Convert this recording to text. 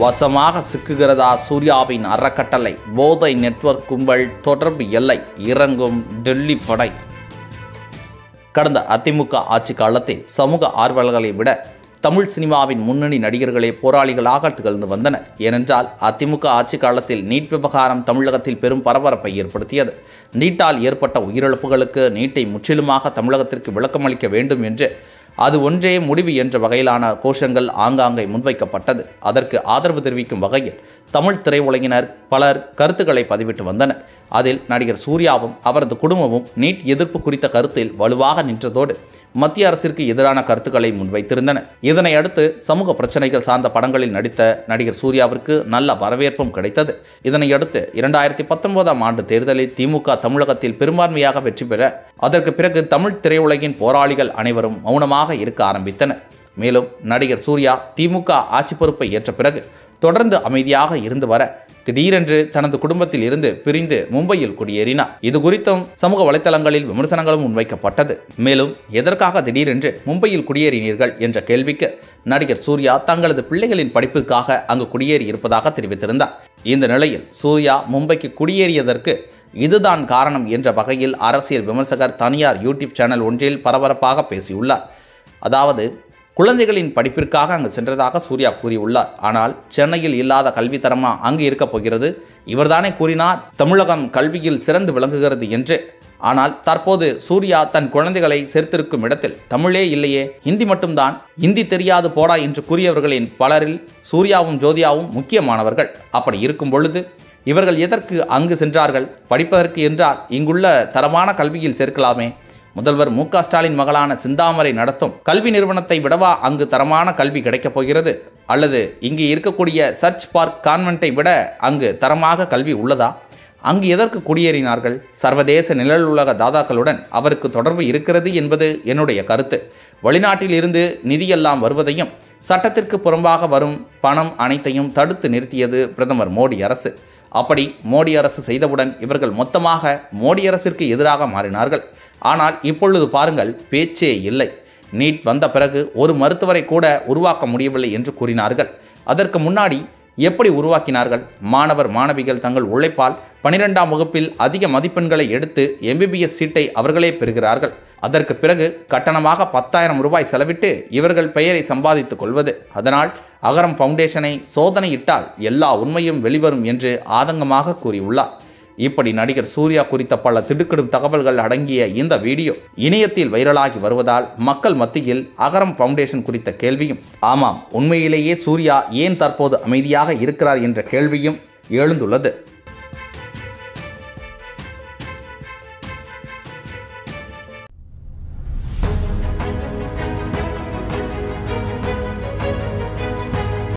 வசமாக சிக்குகிறதா சூர்யாவின் அறக்கட்டளை. போதை நெட்வொர்க் கும்பல் தொடர்பு எல்லை. இறங்கும் டெல்லி படை. கடந்த அதிமுக ஆட்சி காலத்தில் சமூக ஆர்வலர்களை விட தமிழ் சினிமாவின் முன்னணி நடிகர்களே போராளிகளாக திகழ்ந்து வந்தனர் ஏனென்றால் அதிமுக ஆட்சி காலத்தில் நீட் விவகாரம் தமிழகத்தில் பெரும் பரபரப்பை ஏற்படுத்தியது. நீட்டால் ஏற்பட்ட உயிரிழப்புகளுக்கு நீட்டை முற்றிலுமாக தமிழகத்திற்கு விளக்கமளிக்க வேண்டும் என்று அது ஒன்றே முடிவு என்ற வகையிலான கோஷங்கள் ஆங்காங்கே முன்வைக்கப்பட்டது. அதற்கு ஆதரவு தெரிவிக்கும் வகையில் தமிழ் திரையுலகினர் பலர் கருத்துக்களை பதிவிட்டு வந்தனர். அதில் நடிகர் சூர்யாவும் அவரது குடும்பமும் நீட் எதிர்ப்பு குறித்த கருத்தில் வலுவாக நின்றதோடு மத்திய அரசிற்கு எதிரான கருத்துக்களை முன்வைத்திருந்தன. இதனை அடுத்து சமூக பிரச்சனைகள் சார்ந்த படங்களில் நடித்த நடிகர் சூர்யாவிற்கு நல்ல வரவேற்பும் கிடைத்தது. இதனையடுத்து இரண்டாயிரத்தி பத்தொன்பதாம் ஆண்டு தேர்தலில் திமுக தமிழகத்தில் பெரும்பான்மையாக வெற்றி பெற அதற்கு பிறகு தமிழ் திரையுலகின் போராளிகள் அனைவரும் மௌனமாக இருக்க ஆரம்பித்தனர் மேலும் நடிகர் சூர்யா திமுக ஆட்சி பொறுப்பை ஏற்ற பிறகு தொடர்ந்து அமைதியாக இருந்து வர திடீரென்று தனது குடும்பத்தில் இருந்து பிரிந்து மும்பையில் குடியேறினார். இது குறித்தும் சமூக வலைதளங்களில் விமர்சனங்களும் முன்வைக்கப்பட்டது. மேலும் எதற்காக திடீரென்று மும்பையில் குடியேறினீர்கள் என்ற கேள்விக்கு நடிகர் சூர்யா தங்களது பிள்ளைகளின் படிப்பிற்காக அங்கு குடியேறி இருப்பதாக தெரிவித்திருந்தார். இந்த நிலையில் சூர்யா மும்பைக்கு குடியேறியதற்கு இதுதான் காரணம் என்ற வகையில் அரசியல் விமர்சகர் தனியார் யூடியூப் சேனல் ஒன்றில் பரபரப்பாக பேசியுள்ளார். அதாவது குழந்தைகளின் படிப்பிற்காக அங்கு சென்றதாக சூர்யா கூறியுள்ளார். ஆனால் சென்னையில் இல்லாத கல்வி தரமா அங்கு இருக்கப் போகிறது? இவர்தானே கூறினார் தமிழகம் கல்வியில் சிறந்து விளங்குகிறது என்று. ஆனால் தற்போது சூர்யா தன் குழந்தைகளை சேர்த்திருக்கும் இடத்தில் தமிழே இல்லையே. ஹிந்தி மட்டும்தான். ஹிந்தி தெரியாது போடா என்று கூறியவர்களின் பலரில் சூர்யாவும் ஜோதியாவும் முக்கியமானவர்கள். அப்படி இருக்கும் பொழுது இவர்கள் எதற்கு அங்கு சென்றார்கள்? படிப்பதற்கு என்றால் இங்குள்ள தரமான கல்வியில் சேர்க்கலாமே. முதல்வர் மு ஸ்டாலின் மகளான சிந்தாமரை நடத்தும் கல்வி நிறுவனத்தை விடவா அங்கு தரமான கல்வி கிடைக்கப் போகிறது? அல்லது இங்கு இருக்கக்கூடிய சர்ச் பார்க் கான்வென்ட்டை விட அங்கு தரமாக கல்வி உள்ளதா? அங்கு எதற்கு குடியேறினார்கள்? சர்வதேச நிழலுலக தாதாக்களுடன் அவருக்கு தொடர்பு இருக்கிறது என்பது என்னுடைய கருத்து. வெளிநாட்டில் இருந்து நிதியெல்லாம் வருவதையும் சட்டத்திற்கு புறம்பாக வரும் பணம் அனைத்தையும் தடுத்து நிறுத்தியது பிரதமர் மோடி அரசு. அப்படி மோடி அரசு செய்தவுடன் இவர்கள் மொத்தமாக மோடி அரசிற்கு எதிராக மாறினார்கள். ஆனால் இப்பொழுது பாருங்கள் பேச்சே இல்லை. நீட் வந்த பிறகு ஒரு மருத்துவரை கூட உருவாக்க முடியவில்லை என்று கூறினார்கள். அதற்கு முன்னாடி எப்படி உருவாக்கினார்கள்? மாணவர் மாணவிகள் தங்கள் உழைப்பால் பனிரெண்டாம் வகுப்பில் அதிக மதிப்பெண்களை எடுத்து எம்பிபிஎஸ் சீட்டை அவர்களே பெறுகிறார்கள். அதற்கு பிறகு கட்டணமாக பத்தாயிரம் ரூபாய் செலவிட்டு இவர்கள் பெயரை சம்பாதித்துக் கொள்வது. அதனால் அகரம் ஃபவுண்டேஷனை சோதனையிட்டால் எல்லா உண்மையும் வெளிவரும் என்று ஆதங்கமாக கூறியுள்ளார். இப்படி நடிகர் சூர்யா குறித்த பல திடுக்கிடும் தகவல்கள் அடங்கிய இந்த வீடியோ இணையத்தில் வைரலாகி வருவதால் மக்கள் மத்தியில் அகரம் ஃபவுண்டேஷன் குறித்த கேள்வியும் ஆமாம் உண்மையிலேயே சூர்யா ஏன் தற்போது அமைதியாக இருக்கிறார் என்ற கேள்வியும் எழுந்துள்ளது.